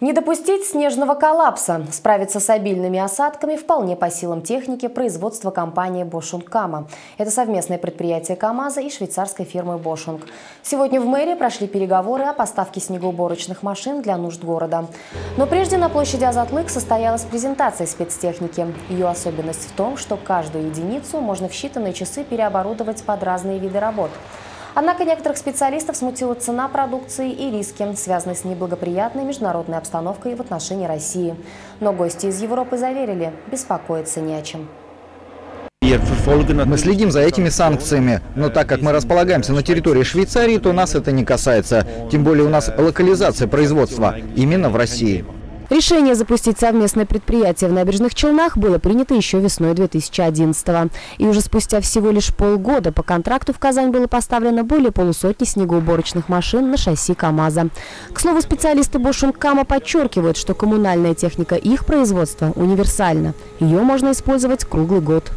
Не допустить снежного коллапса. Справиться с обильными осадками вполне по силам техники производства компании Бошунг Кама. Это совместное предприятие КАМАЗа и швейцарской фирмы Бошунг. Сегодня в мэрии прошли переговоры о поставке снегоуборочных машин для нужд города. Но прежде на площади Азатлык состоялась презентация спецтехники. Ее особенность в том, что каждую единицу можно в считанные часы переоборудовать под разные виды работ. Однако некоторых специалистов смутила цена продукции и риски, связанные с неблагоприятной международной обстановкой в отношении России. Но гости из Европы заверили, беспокоиться не о чем. Мы следим за этими санкциями, но так как мы располагаемся на территории Швейцарии, то нас это не касается. Тем более у нас локализация производства именно в России. Решение запустить совместное предприятие в Набережных Челнах было принято еще весной 2011 -го. И уже спустя всего лишь полгода по контракту в Казань было поставлено более полусотни снегоуборочных машин на шасси КАМАЗа. К слову, специалисты Бошункама подчеркивают, что коммунальная техника их производства универсальна. Ее можно использовать круглый год.